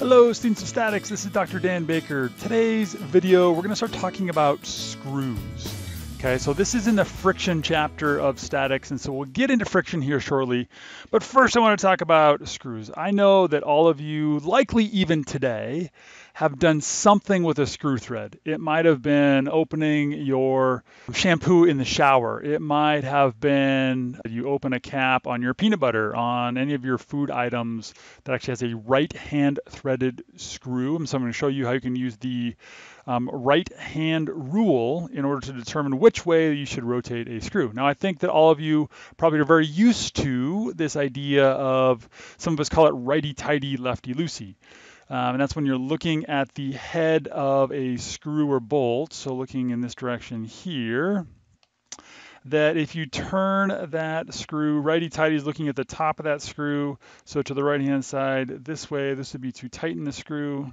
Hello, students of statics. This is Dr. Dan Baker. Today's video, we're going to start talking about screws. Okay, so this is in the friction chapter of statics, and so we'll get into friction here shortly. But first, I want to talk about screws. I know that all of you, likely even today, have done something with a screw thread. It might have been opening your shampoo in the shower. It might have been you open a cap on your peanut butter, on any of your food items that actually has a right hand threaded screw. And so I'm going to show you how you can use the um, right hand rule in order to determine which way you should rotate a screw. Now, I think that all of you probably are very used to this idea of some of us call it righty tighty, lefty loosey. Um, and that's when you're looking at the head of a screw or bolt. So looking in this direction here, that if you turn that screw, righty-tighty is looking at the top of that screw. So to the right-hand side, this way, this would be to tighten the screw.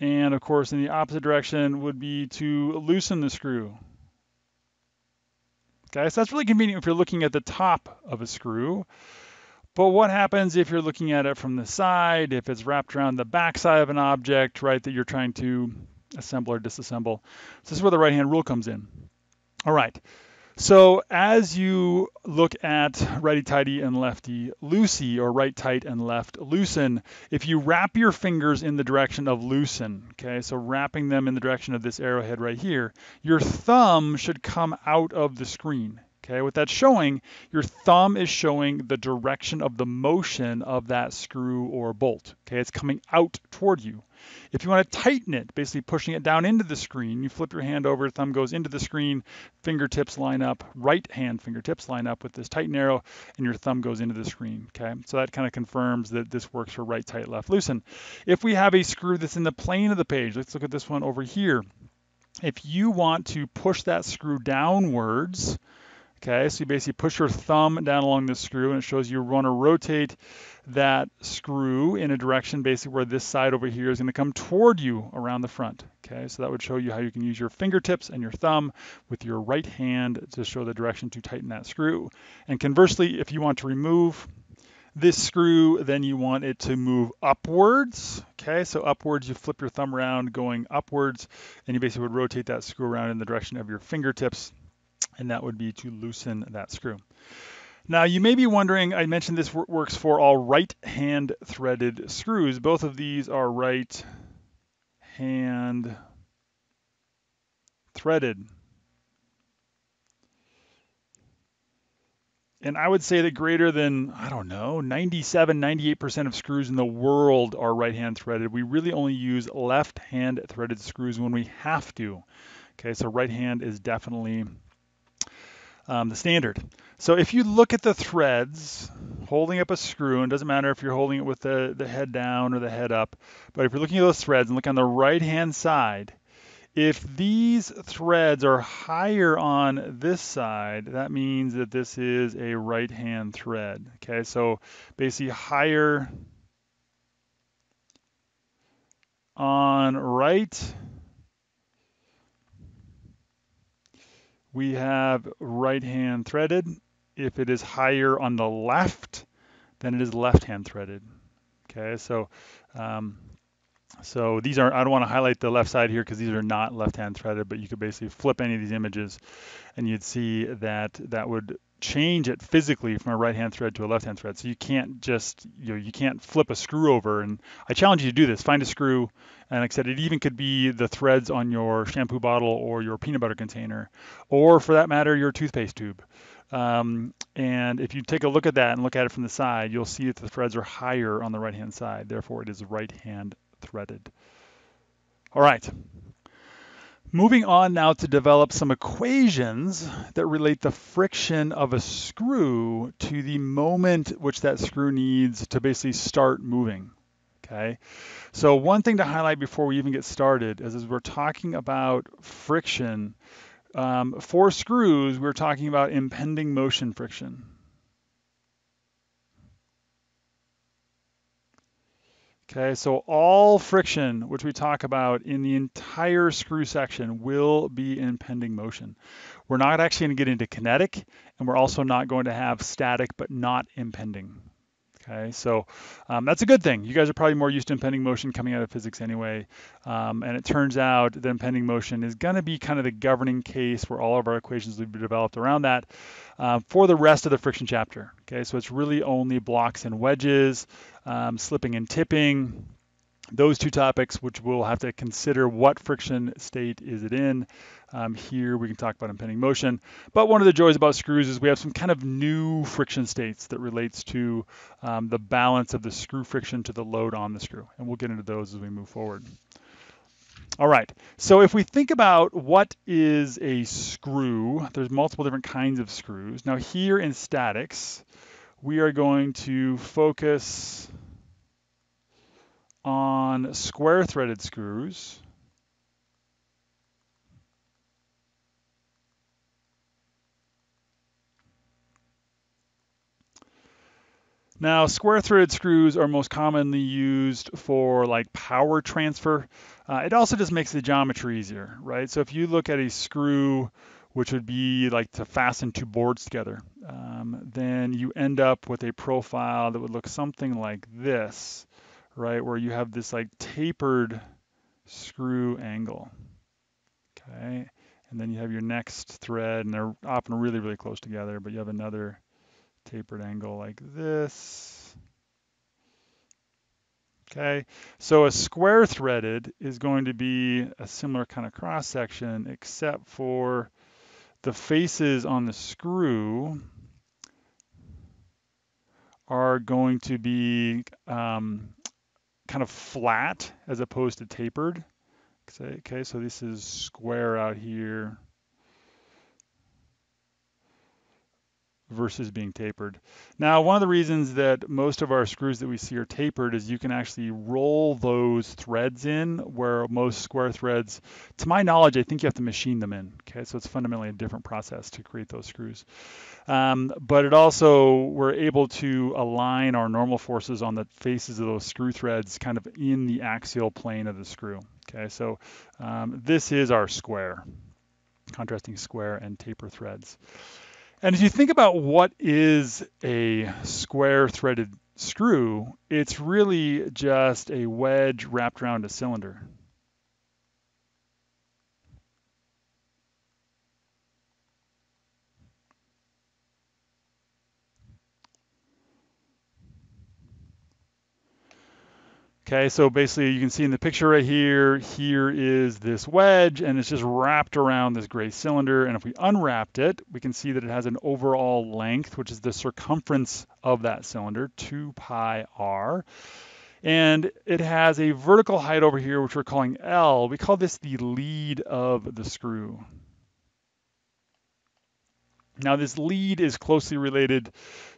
And of course, in the opposite direction would be to loosen the screw. Okay, so that's really convenient if you're looking at the top of a screw. But what happens if you're looking at it from the side, if it's wrapped around the backside of an object, right, that you're trying to assemble or disassemble? So this is where the right hand rule comes in. All right. So as you look at righty tighty and lefty loosey or right tight and left loosen, if you wrap your fingers in the direction of loosen, okay, so wrapping them in the direction of this arrowhead right here, your thumb should come out of the screen. Okay, what that's showing, your thumb is showing the direction of the motion of that screw or bolt. Okay, it's coming out toward you. If you want to tighten it, basically pushing it down into the screen, you flip your hand over, thumb goes into the screen, fingertips line up, right hand fingertips line up with this tighten arrow, and your thumb goes into the screen. Okay, so that kind of confirms that this works for right tight, left loosen. If we have a screw that's in the plane of the page, let's look at this one over here. If you want to push that screw downwards, Okay, so you basically push your thumb down along this screw and it shows you want to rotate that screw in a direction basically where this side over here is going to come toward you around the front. Okay, so that would show you how you can use your fingertips and your thumb with your right hand to show the direction to tighten that screw. And conversely, if you want to remove this screw, then you want it to move upwards. Okay, so upwards, you flip your thumb around going upwards, and you basically would rotate that screw around in the direction of your fingertips and that would be to loosen that screw. Now you may be wondering, I mentioned this works for all right hand threaded screws. Both of these are right hand threaded. And I would say that greater than, I don't know, 97, 98% of screws in the world are right hand threaded. We really only use left hand threaded screws when we have to. Okay, so right hand is definitely um, the standard. So if you look at the threads holding up a screw, and it doesn't matter if you're holding it with the, the head down or the head up, but if you're looking at those threads and look on the right hand side, if these threads are higher on this side, that means that this is a right hand thread. Okay, so basically higher on right we have right hand threaded. If it is higher on the left, then it is left hand threaded. Okay, so um, so these are, I don't want to highlight the left side here because these are not left hand threaded, but you could basically flip any of these images and you'd see that that would change it physically from a right hand thread to a left hand thread. So you can't just, you know, you can't flip a screw over. And I challenge you to do this. Find a screw. And like I said, it even could be the threads on your shampoo bottle or your peanut butter container, or for that matter, your toothpaste tube. Um, and if you take a look at that and look at it from the side, you'll see that the threads are higher on the right hand side. Therefore, it is right hand threaded. All right. Moving on now to develop some equations that relate the friction of a screw to the moment which that screw needs to basically start moving. Okay, so one thing to highlight before we even get started is as we're talking about friction, um, for screws, we're talking about impending motion friction. Okay, so all friction, which we talk about in the entire screw section, will be impending motion. We're not actually going to get into kinetic, and we're also not going to have static but not impending. Okay, so um, that's a good thing. You guys are probably more used to impending motion coming out of physics anyway. Um, and it turns out that impending motion is going to be kind of the governing case where all of our equations will be developed around that uh, for the rest of the friction chapter. Okay, so it's really only blocks and wedges, um, slipping and tipping, those two topics, which we'll have to consider what friction state is it in. Um, here we can talk about impending motion. But one of the joys about screws is we have some kind of new friction states that relates to um, the balance of the screw friction to the load on the screw. And we'll get into those as we move forward. All right, so if we think about what is a screw, there's multiple different kinds of screws. Now here in statics, we are going to focus on square threaded screws. Now, square threaded screws are most commonly used for like power transfer. Uh, it also just makes the geometry easier, right? So if you look at a screw, which would be like to fasten two boards together, um, then you end up with a profile that would look something like this right, where you have this like tapered screw angle. Okay, and then you have your next thread, and they're often really, really close together, but you have another tapered angle like this. Okay, so a square threaded is going to be a similar kind of cross section, except for the faces on the screw are going to be um, kind of flat as opposed to tapered. Okay, so this is square out here. Versus being tapered. Now, one of the reasons that most of our screws that we see are tapered is you can actually roll those threads in where most square threads, to my knowledge, I think you have to machine them in. Okay, so it's fundamentally a different process to create those screws. Um, but it also, we're able to align our normal forces on the faces of those screw threads kind of in the axial plane of the screw. Okay, so um, this is our square, contrasting square and taper threads. And if you think about what is a square threaded screw, it's really just a wedge wrapped around a cylinder. Okay, so basically you can see in the picture right here, here is this wedge and it's just wrapped around this gray cylinder. And if we unwrapped it, we can see that it has an overall length, which is the circumference of that cylinder, 2 pi r. And it has a vertical height over here, which we're calling L. We call this the lead of the screw. Now this lead is closely related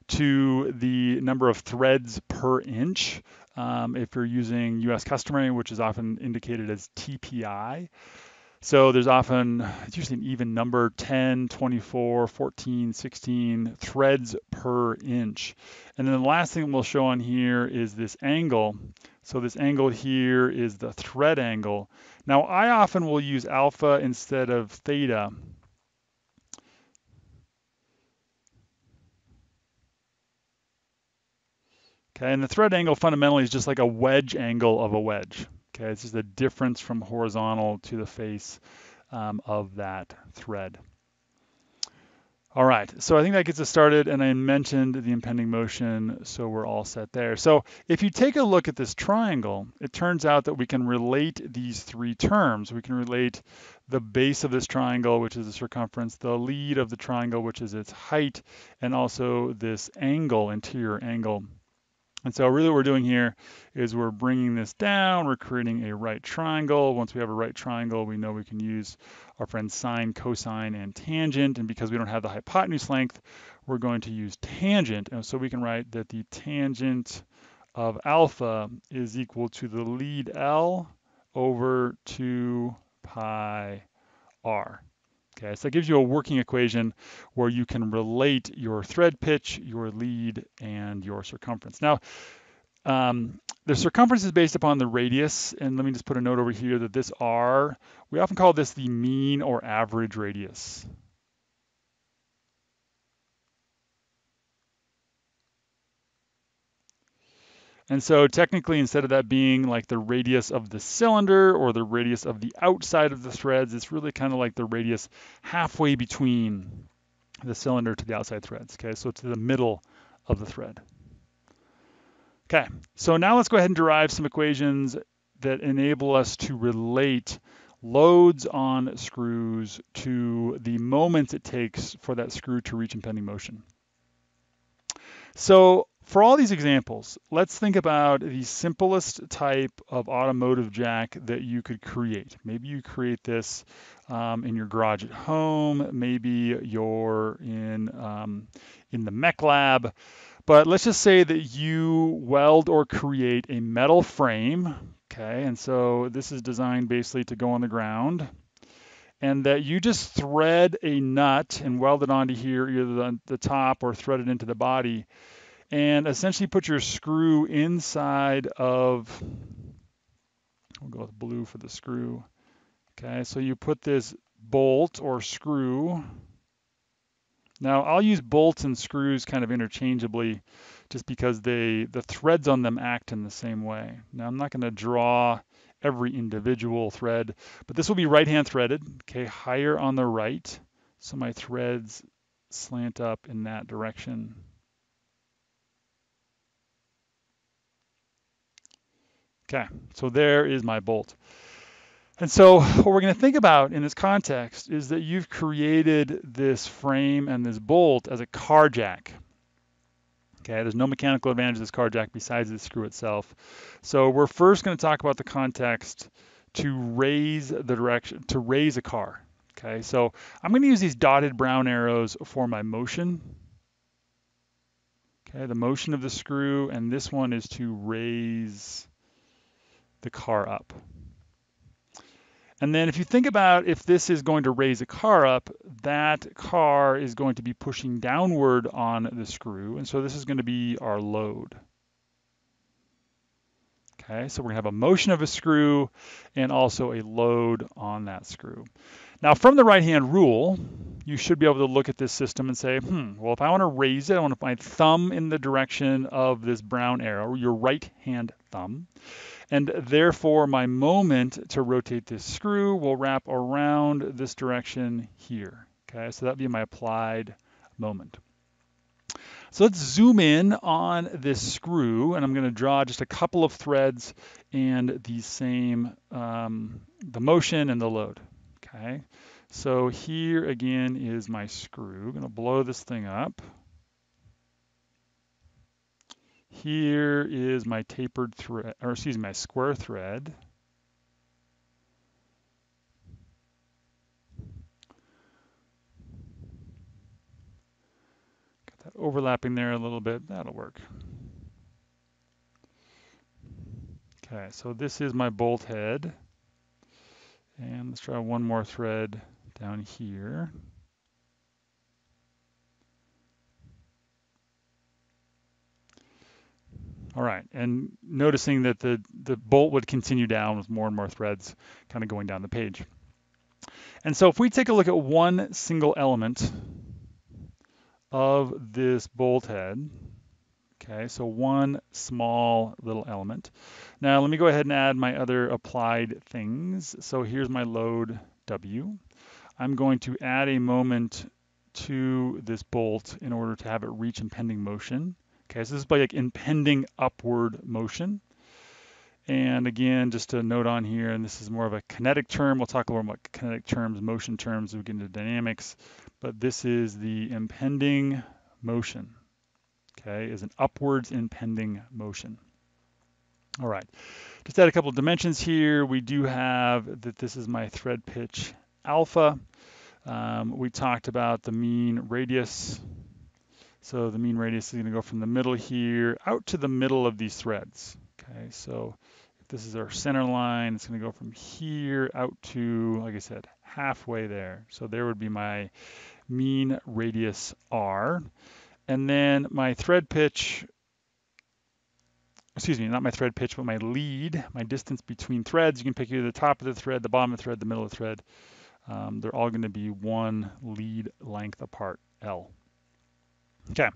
to the number of threads per inch um, if you're using US customary, which is often indicated as TPI. So there's often, it's usually an even number, 10, 24, 14, 16 threads per inch. And then the last thing we'll show on here is this angle. So this angle here is the thread angle. Now I often will use alpha instead of theta. Okay, and the thread angle fundamentally is just like a wedge angle of a wedge. Okay, it's just the difference from horizontal to the face um, of that thread. All right, so I think that gets us started, and I mentioned the impending motion, so we're all set there. So if you take a look at this triangle, it turns out that we can relate these three terms. We can relate the base of this triangle, which is the circumference, the lead of the triangle, which is its height, and also this angle, interior angle, and so really what we're doing here is we're bringing this down, we're creating a right triangle. Once we have a right triangle, we know we can use our friends sine, cosine, and tangent. And because we don't have the hypotenuse length, we're going to use tangent. And so we can write that the tangent of alpha is equal to the lead L over 2 pi r. Okay, so that gives you a working equation where you can relate your thread pitch, your lead, and your circumference. Now, um, the circumference is based upon the radius, and let me just put a note over here that this r, we often call this the mean or average radius. And so technically, instead of that being like the radius of the cylinder or the radius of the outside of the threads, it's really kind of like the radius halfway between the cylinder to the outside threads. Okay, so to the middle of the thread. Okay, so now let's go ahead and derive some equations that enable us to relate loads on screws to the moment it takes for that screw to reach impending motion. So for all these examples, let's think about the simplest type of automotive jack that you could create. Maybe you create this um, in your garage at home. Maybe you're in, um, in the mech lab. But let's just say that you weld or create a metal frame Okay, and so this is designed basically to go on the ground and that you just thread a nut and weld it onto here, either the, the top or thread it into the body, and essentially put your screw inside of, we'll go with blue for the screw. Okay, so you put this bolt or screw. Now I'll use bolts and screws kind of interchangeably just because they the threads on them act in the same way. Now I'm not going to draw every individual thread, but this will be right hand threaded, okay, higher on the right. So my threads slant up in that direction. Okay, so there is my bolt. And so what we're going to think about in this context is that you've created this frame and this bolt as a car jack. Okay, there's no mechanical advantage of this car jack besides the screw itself. So we're first going to talk about the context to raise the direction, to raise a car. Okay, so I'm going to use these dotted brown arrows for my motion. Okay, the motion of the screw, and this one is to raise the car up. And then if you think about if this is going to raise a car up, that car is going to be pushing downward on the screw. And so this is going to be our load. Okay, so we're going to have a motion of a screw and also a load on that screw. Now from the right-hand rule, you should be able to look at this system and say, hmm, well, if I want to raise it, I want to put my thumb in the direction of this brown arrow, your right hand thumb. And therefore, my moment to rotate this screw will wrap around this direction here. Okay, so that'd be my applied moment. So let's zoom in on this screw, and I'm going to draw just a couple of threads and the same, um, the motion and the load. Okay, so here again is my screw. I'm going to blow this thing up. Here is my tapered thread, or excuse me, my square thread. Got that overlapping there a little bit, that'll work. Okay, so this is my bolt head. And let's try one more thread down here. All right, and noticing that the, the bolt would continue down with more and more threads kind of going down the page. And so if we take a look at one single element of this bolt head, okay, so one small little element. Now let me go ahead and add my other applied things. So here's my load W. I'm going to add a moment to this bolt in order to have it reach impending motion. Okay, so this is by like impending upward motion. And again, just a note on here, and this is more of a kinetic term. We'll talk a little about kinetic terms, motion terms, we get into dynamics. But this is the impending motion, okay, is an upwards impending motion. All right, just add a couple of dimensions here. We do have that this is my thread pitch alpha. Um, we talked about the mean radius so the mean radius is going to go from the middle here out to the middle of these threads. Okay, so if this is our center line, it's going to go from here out to, like I said, halfway there. So there would be my mean radius R. And then my thread pitch, excuse me, not my thread pitch, but my lead, my distance between threads. You can pick either the top of the thread, the bottom of the thread, the middle of the thread. Um, they're all going to be one lead length apart, L. Okay,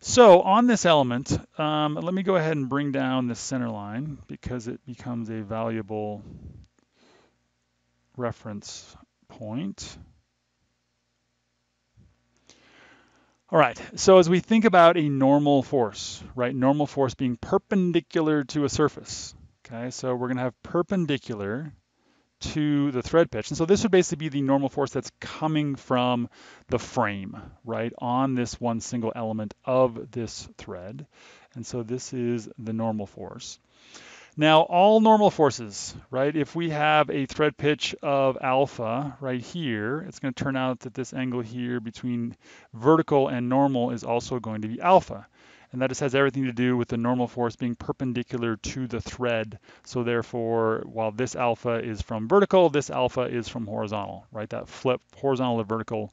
So on this element, um, let me go ahead and bring down the center line because it becomes a valuable reference point. All right, so as we think about a normal force, right, normal force being perpendicular to a surface, okay, so we're gonna have perpendicular to the thread pitch. And so this would basically be the normal force that's coming from the frame, right, on this one single element of this thread. And so this is the normal force. Now, all normal forces, right, if we have a thread pitch of alpha right here, it's going to turn out that this angle here between vertical and normal is also going to be alpha. And that just has everything to do with the normal force being perpendicular to the thread. So therefore, while this alpha is from vertical, this alpha is from horizontal, right? That flip horizontal to vertical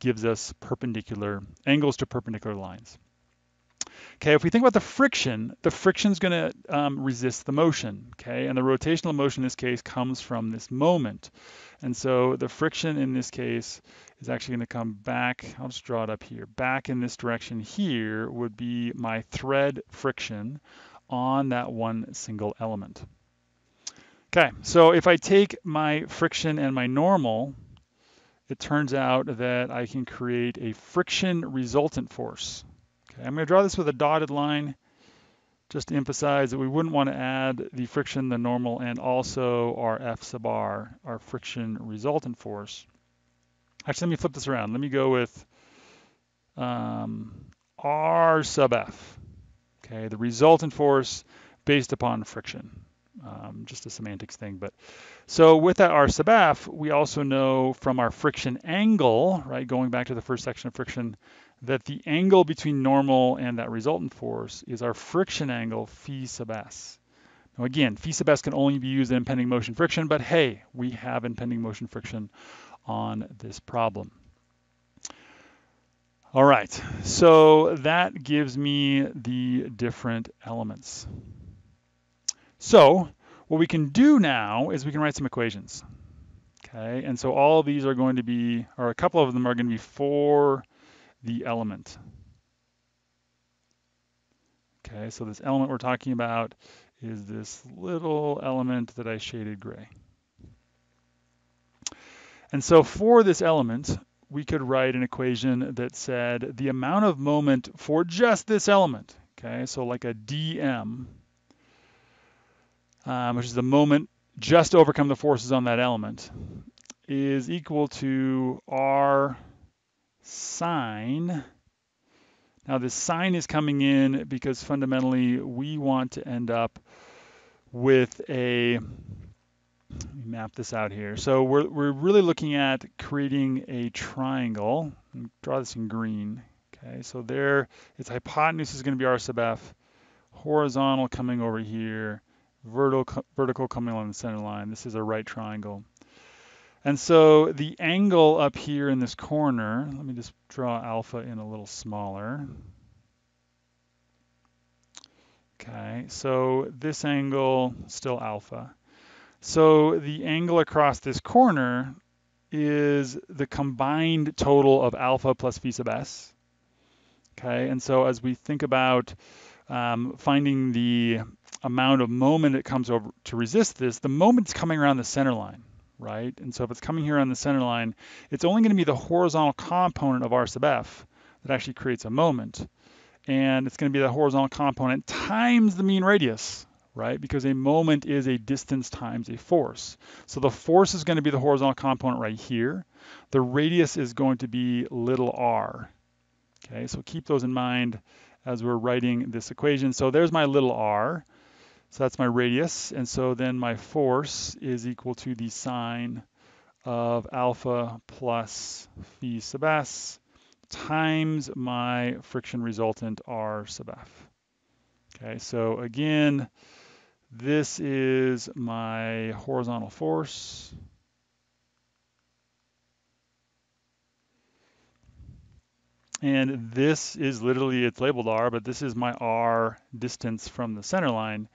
gives us perpendicular angles to perpendicular lines. Okay, if we think about the friction, the friction is going to um, resist the motion, okay? And the rotational motion in this case comes from this moment. And so the friction in this case is actually going to come back, I'll just draw it up here, back in this direction here would be my thread friction on that one single element. Okay, so if I take my friction and my normal, it turns out that I can create a friction resultant force. Okay, I'm going to draw this with a dotted line just to emphasize that we wouldn't want to add the friction, the normal, and also our F sub r, our friction resultant force. Actually, let me flip this around. Let me go with um, R sub F, okay, the resultant force based upon friction. Um, just a semantics thing, but so with that R sub F, we also know from our friction angle, right, going back to the first section of friction, that the angle between normal and that resultant force is our friction angle phi sub s. Now again, phi sub s can only be used in impending motion friction, but hey, we have impending motion friction on this problem. All right, so that gives me the different elements. So what we can do now is we can write some equations. Okay, and so all these are going to be, or a couple of them are going to be for the element. Okay, so this element we're talking about is this little element that I shaded gray. And so for this element, we could write an equation that said the amount of moment for just this element, okay, so like a dm, um, which is the moment just to overcome the forces on that element, is equal to r sine. Now this sine is coming in because fundamentally we want to end up with a, map this out here. So we're, we're really looking at creating a triangle. Draw this in green. Okay, so there, its hypotenuse is going to be r sub f, horizontal coming over here, vertical, vertical coming along the center line. This is a right triangle. And so the angle up here in this corner, let me just draw alpha in a little smaller. Okay, so this angle, still alpha. So the angle across this corner is the combined total of alpha plus phi sub s. Okay, and so as we think about um, finding the amount of moment that comes over to resist this, the moment's coming around the center line right? And so if it's coming here on the center line, it's only going to be the horizontal component of r sub f that actually creates a moment. And it's going to be the horizontal component times the mean radius, right? Because a moment is a distance times a force. So the force is going to be the horizontal component right here. The radius is going to be little r. Okay, so keep those in mind as we're writing this equation. So there's my little r. So that's my radius. And so then my force is equal to the sine of alpha plus phi sub s times my friction resultant r sub f. Okay, so again, this is my horizontal force. And this is literally, it's labeled R, but this is my R distance from the center line.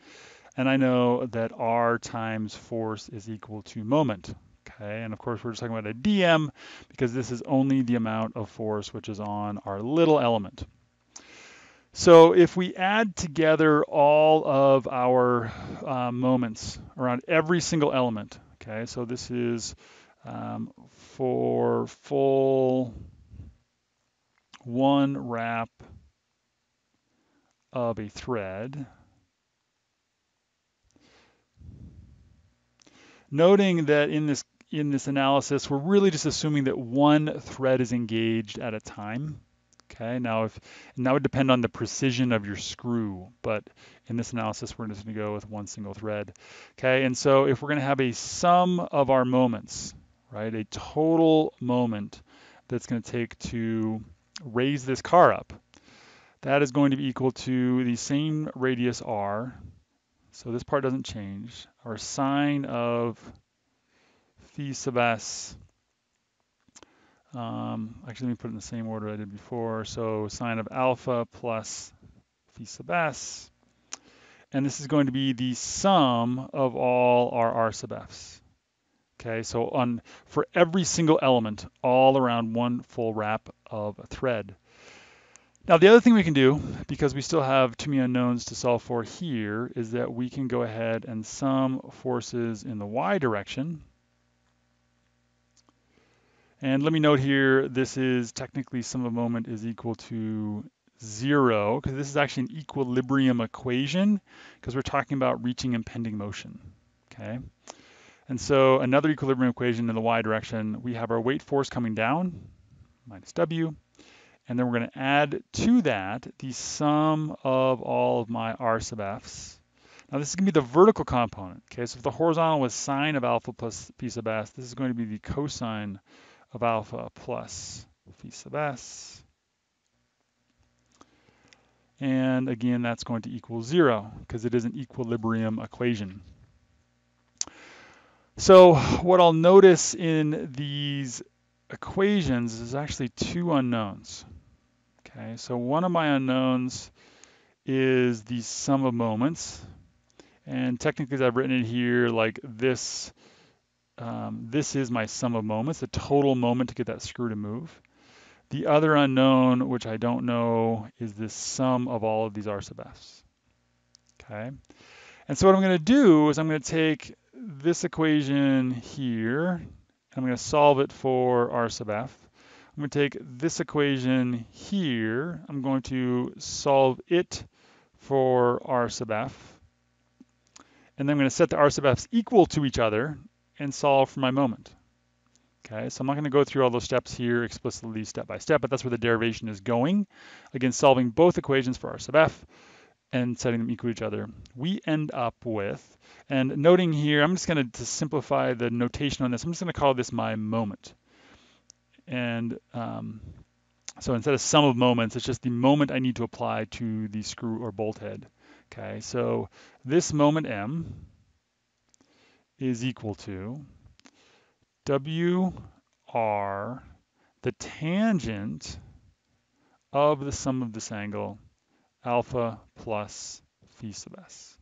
And I know that R times force is equal to moment. Okay, and of course we're just talking about a dm because this is only the amount of force which is on our little element. So if we add together all of our uh, moments around every single element, okay, so this is um, for full one wrap of a thread, noting that in this in this analysis, we're really just assuming that one thread is engaged at a time. Okay, now if and that would depend on the precision of your screw, but in this analysis, we're just gonna go with one single thread. Okay, and so if we're gonna have a sum of our moments, right, a total moment that's gonna take to raise this car up, that is going to be equal to the same radius r, so this part doesn't change, our sine of phi sub s um, actually, let me put it in the same order I did before. So sine of alpha plus phi sub s. And this is going to be the sum of all our r sub f's. Okay, so on for every single element, all around one full wrap of a thread. Now the other thing we can do, because we still have too many unknowns to solve for here, is that we can go ahead and sum forces in the y direction. And let me note here, this is technically sum of moment is equal to zero, because this is actually an equilibrium equation, because we're talking about reaching impending motion, okay? And so another equilibrium equation in the y direction, we have our weight force coming down, minus W, and then we're gonna add to that the sum of all of my R sub f's. Now this is gonna be the vertical component, okay? So if the horizontal was sine of alpha plus phi sub s, this is going to be the cosine of alpha plus phi sub s. And again, that's going to equal zero because it is an equilibrium equation. So what I'll notice in these equations is actually two unknowns. Okay, so one of my unknowns is the sum of moments. And technically, as I've written it here, like this um, this is my sum of moments, the total moment to get that screw to move. The other unknown, which I don't know, is the sum of all of these R sub f's. Okay. And so what I'm going to do is I'm going to take this equation here, and I'm going to solve it for R sub f. I'm going to take this equation here, I'm going to solve it for R sub f. And then I'm going to set the R sub f's equal to each other and solve for my moment. Okay, so I'm not going to go through all those steps here explicitly step by step, but that's where the derivation is going. Again, solving both equations for r sub f and setting them equal to each other. We end up with, and noting here, I'm just going to simplify the notation on this, I'm just going to call this my moment. And um, so instead of sum of moments, it's just the moment I need to apply to the screw or bolt head. Okay, so this moment M is equal to WR, the tangent of the sum of this angle, alpha plus phi sub s.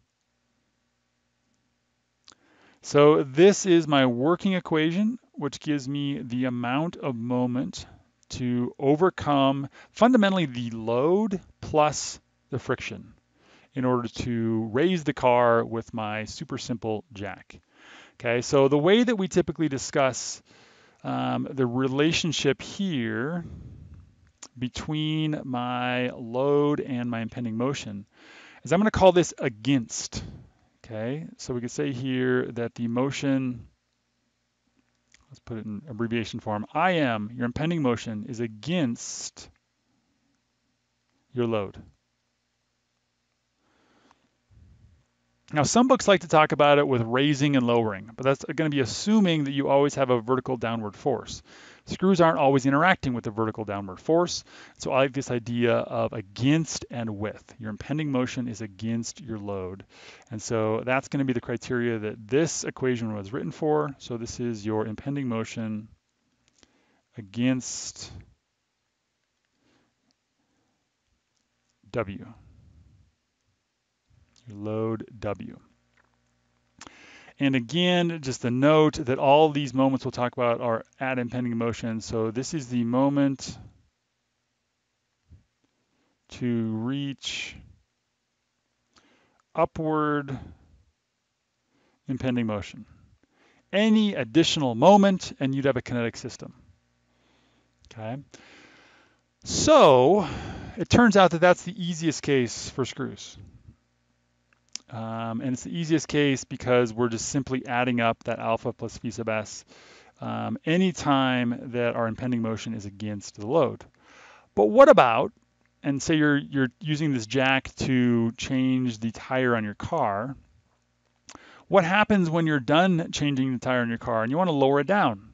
So this is my working equation, which gives me the amount of moment to overcome fundamentally the load plus the friction in order to raise the car with my super simple jack. Okay, so the way that we typically discuss um, the relationship here between my load and my impending motion is I'm going to call this against. Okay, so we could say here that the motion, let's put it in abbreviation form, I am, your impending motion, is against your load. Now, some books like to talk about it with raising and lowering, but that's going to be assuming that you always have a vertical downward force. Screws aren't always interacting with the vertical downward force, so I like this idea of against and with. Your impending motion is against your load. And so that's going to be the criteria that this equation was written for. So this is your impending motion against W load W. And again, just a note that all these moments we'll talk about are at impending motion. So this is the moment to reach upward impending motion. Any additional moment and you'd have a kinetic system. Okay. So it turns out that that's the easiest case for screws. Um, and it's the easiest case because we're just simply adding up that alpha plus phi sub s um, anytime that our impending motion is against the load. But what about, and say you're, you're using this jack to change the tire on your car, what happens when you're done changing the tire on your car and you want to lower it down?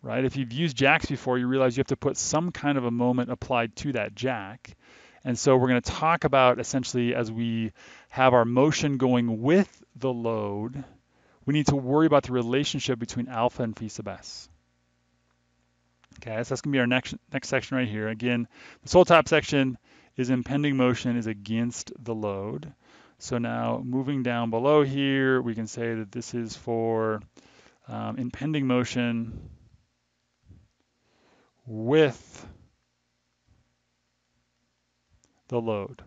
Right? If you've used jacks before, you realize you have to put some kind of a moment applied to that jack. And so we're going to talk about essentially as we have our motion going with the load, we need to worry about the relationship between alpha and phi sub s. Okay, so that's going to be our next, next section right here. Again, this whole top section is impending motion is against the load. So now moving down below here, we can say that this is for um, impending motion with the load.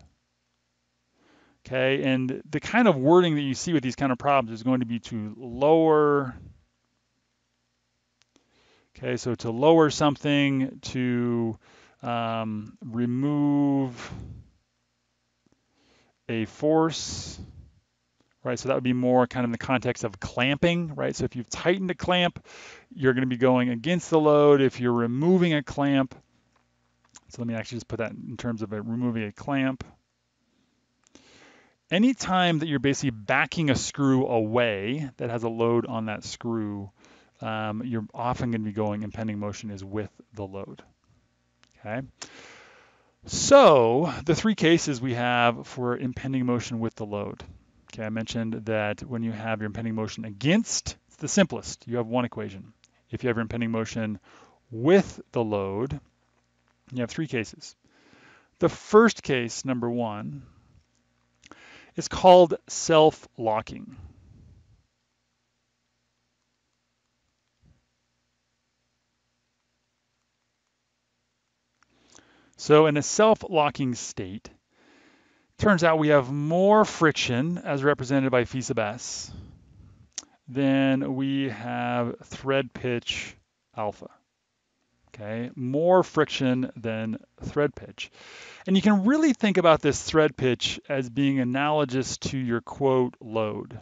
Okay, and the kind of wording that you see with these kind of problems is going to be to lower, okay, so to lower something, to um, remove a force, right? So that would be more kind of in the context of clamping, right? So if you've tightened a clamp, you're going to be going against the load. If you're removing a clamp, so let me actually just put that in terms of a, removing a clamp. Anytime that you're basically backing a screw away that has a load on that screw, um, you're often going to be going impending motion is with the load. Okay. So the three cases we have for impending motion with the load. Okay, I mentioned that when you have your impending motion against, it's the simplest. You have one equation. If you have your impending motion with the load, you have three cases. The first case, number one, is called self-locking. So in a self-locking state, turns out we have more friction as represented by phi sub s than we have thread pitch alpha okay? More friction than thread pitch. And you can really think about this thread pitch as being analogous to your quote load.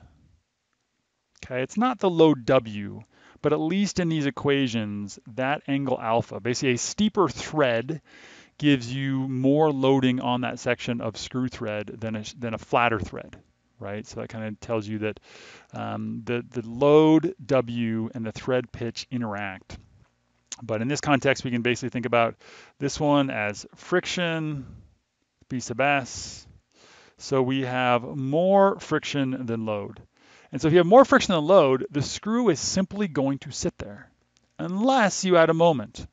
Okay, it's not the load W, but at least in these equations, that angle alpha, basically a steeper thread gives you more loading on that section of screw thread than a, than a flatter thread, right? So that kind of tells you that um, the, the load W and the thread pitch interact. But in this context, we can basically think about this one as friction, phi sub s. So we have more friction than load. And so if you have more friction than load, the screw is simply going to sit there unless you add a moment.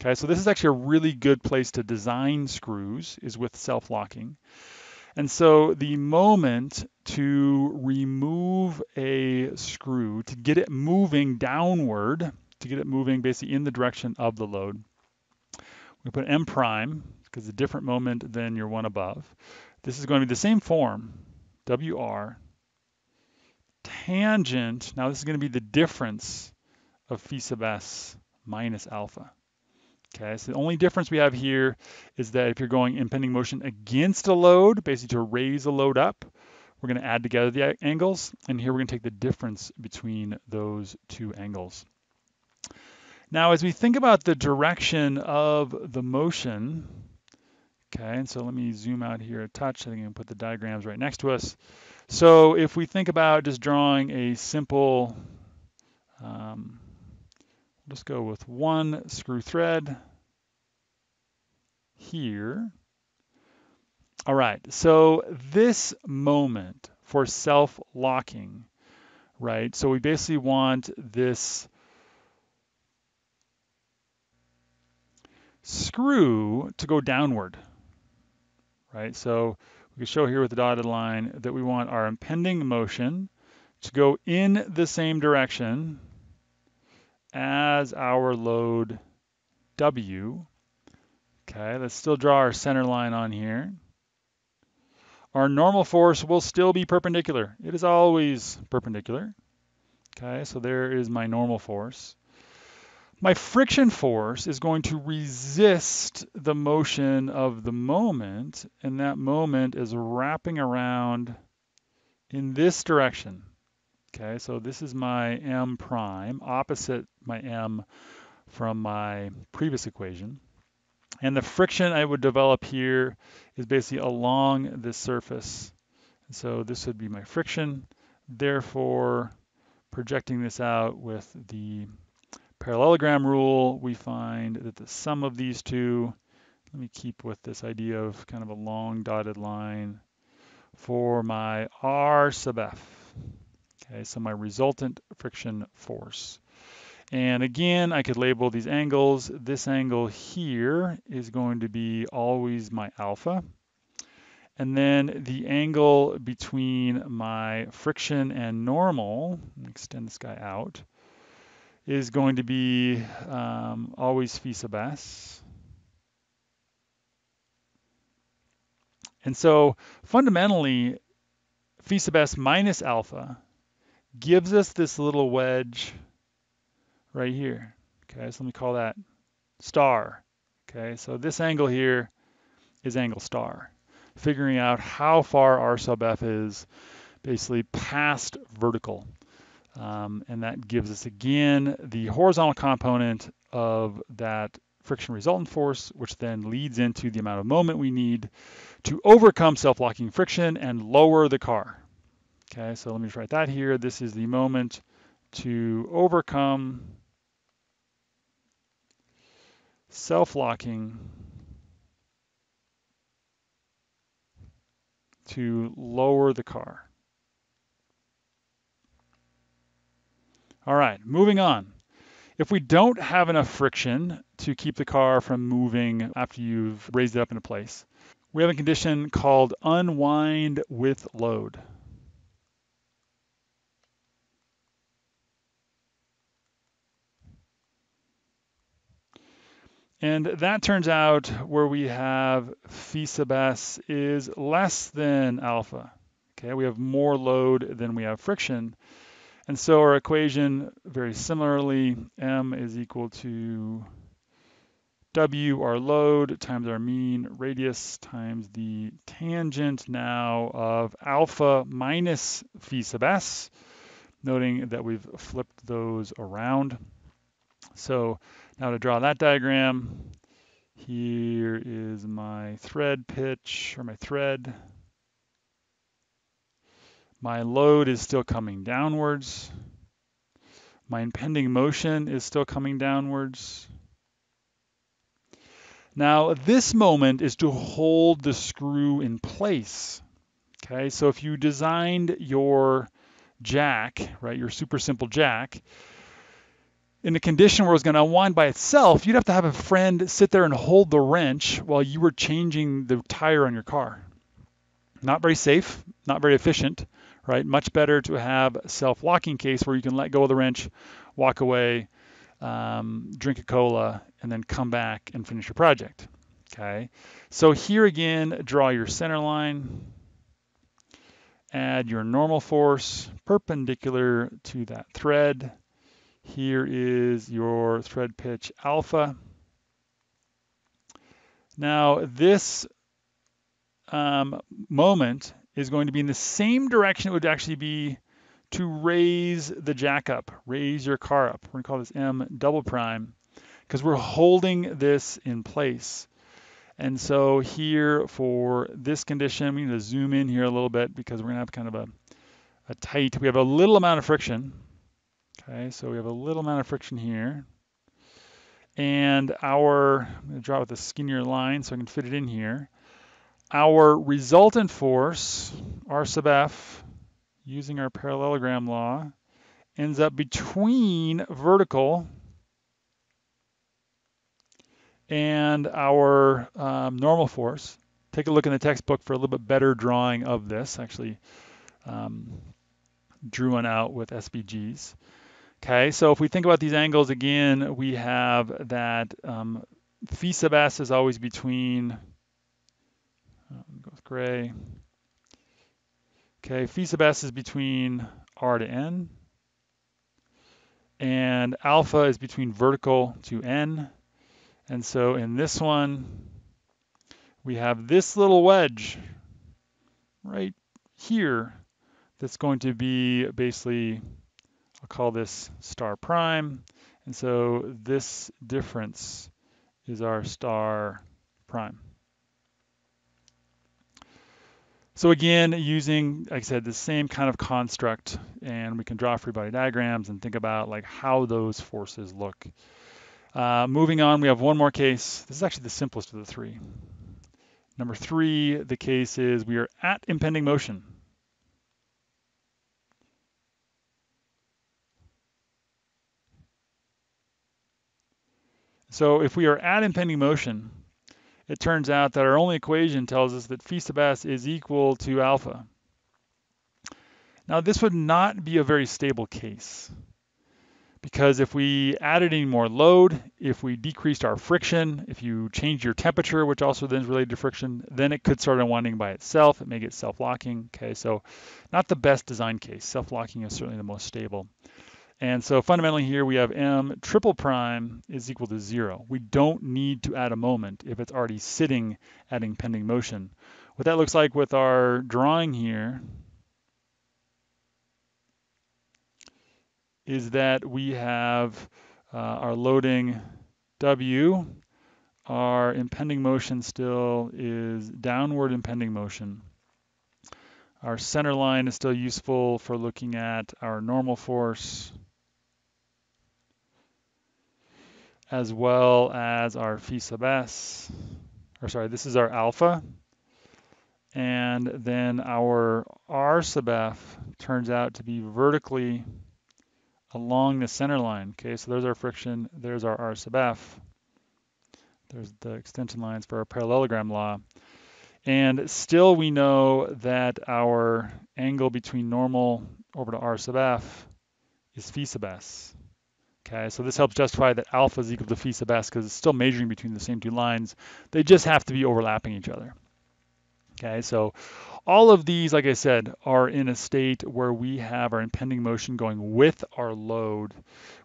Okay, so this is actually a really good place to design screws is with self-locking. And so the moment to remove a screw, to get it moving downward, to get it moving basically in the direction of the load. We put M prime, because it's a different moment than your one above. This is going to be the same form, WR, tangent, now this is going to be the difference of phi sub s minus alpha. Okay, so the only difference we have here is that if you're going impending motion against a load, basically to raise a load up, we're going to add together the angles, and here we're going to take the difference between those two angles. Now, as we think about the direction of the motion, okay, and so let me zoom out here a touch. I think I can put the diagrams right next to us. So if we think about just drawing a simple, um, go with one screw thread here. All right, so this moment for self-locking, right? So we basically want this screw to go downward, right? So we can show here with the dotted line that we want our impending motion to go in the same direction as our load W Okay, let's still draw our center line on here. Our normal force will still be perpendicular. It is always perpendicular. Okay, so there is my normal force. My friction force is going to resist the motion of the moment, and that moment is wrapping around in this direction. Okay, so this is my m prime, opposite my m from my previous equation. And the friction I would develop here is basically along this surface. And so this would be my friction. Therefore, projecting this out with the parallelogram rule, we find that the sum of these two, let me keep with this idea of kind of a long dotted line for my R sub F. Okay, so my resultant friction force. And again, I could label these angles. This angle here is going to be always my alpha. And then the angle between my friction and normal, extend this guy out, is going to be um, always phi sub s. And so fundamentally, phi sub s minus alpha gives us this little wedge right here. Okay, so let me call that star. Okay, so this angle here is angle star. Figuring out how far r sub f is basically past vertical. Um, and that gives us again the horizontal component of that friction resultant force, which then leads into the amount of moment we need to overcome self-locking friction and lower the car. Okay, so let me just write that here. This is the moment to overcome self-locking to lower the car. All right, moving on. If we don't have enough friction to keep the car from moving after you've raised it up into place, we have a condition called unwind with load. And that turns out where we have phi sub s is less than alpha. Okay, we have more load than we have friction. And so our equation, very similarly, m is equal to w, our load, times our mean radius times the tangent now of alpha minus phi sub s, noting that we've flipped those around. So now to draw that diagram, here is my thread pitch or my thread. My load is still coming downwards. My impending motion is still coming downwards. Now this moment is to hold the screw in place. Okay, so if you designed your jack, right, your super simple jack, in a condition where it was going to unwind by itself, you'd have to have a friend sit there and hold the wrench while you were changing the tire on your car. Not very safe, not very efficient, right? Much better to have a self-locking case where you can let go of the wrench, walk away, um, drink a cola, and then come back and finish your project. Okay, so here again, draw your center line, add your normal force perpendicular to that thread, here is your thread pitch alpha. Now this um, moment is going to be in the same direction it would actually be to raise the jack up, raise your car up. We're gonna call this M double prime because we're holding this in place. And so here for this condition, we need to zoom in here a little bit because we're gonna have kind of a, a tight, we have a little amount of friction. Okay, so we have a little amount of friction here. And our, I'm to draw with a skinnier line so I can fit it in here. Our resultant force, R sub F, using our parallelogram law, ends up between vertical and our um, normal force. Take a look in the textbook for a little bit better drawing of this. Actually, um, drew one out with SVGs. Okay, so if we think about these angles again, we have that um, phi sub s is always between, Okay, phi sub s is between r to n, and alpha is between vertical to n. And so in this one, we have this little wedge right here that's going to be basically, I'll call this star prime. And so this difference is our star prime. So again, using, like I said, the same kind of construct, and we can draw free body diagrams and think about like how those forces look. Uh, moving on, we have one more case. This is actually the simplest of the three. Number three, the case is we are at impending motion. So if we are at impending motion, it turns out that our only equation tells us that phi sub s is equal to alpha. Now this would not be a very stable case because if we added any more load, if we decreased our friction, if you change your temperature, which also then is related to friction, then it could start unwinding by itself. It may get self-locking. Okay, so not the best design case. Self-locking is certainly the most stable. And so fundamentally here we have m triple prime is equal to zero. We don't need to add a moment if it's already sitting at impending motion. What that looks like with our drawing here is that we have uh, our loading W, our impending motion still is downward impending motion. Our center line is still useful for looking at our normal force as well as our phi sub s, or sorry, this is our alpha. And then our r sub f turns out to be vertically along the center line. Okay, so there's our friction, there's our R sub F. There's the extension lines for our parallelogram law. And still we know that our angle between normal over to R sub F is phi sub S. Okay, so this helps justify that alpha is equal to phi sub S because it's still measuring between the same two lines. They just have to be overlapping each other. Okay, so all of these, like I said, are in a state where we have our impending motion going with our load.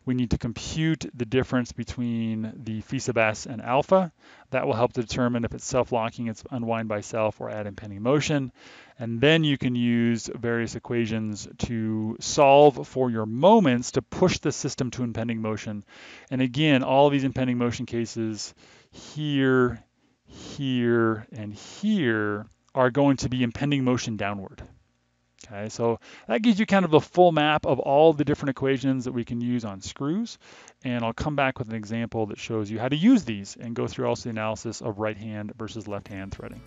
We need to compute the difference between the phi sub s and alpha. That will help to determine if it's self-locking, it's unwind by self, or at impending motion. And then you can use various equations to solve for your moments to push the system to impending motion. And again, all of these impending motion cases here, here, and here are going to be impending motion downward. Okay, so that gives you kind of a full map of all the different equations that we can use on screws. And I'll come back with an example that shows you how to use these and go through also the analysis of right hand versus left hand threading.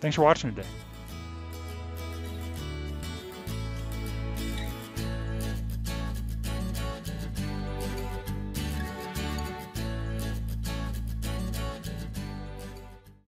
Thanks for watching today.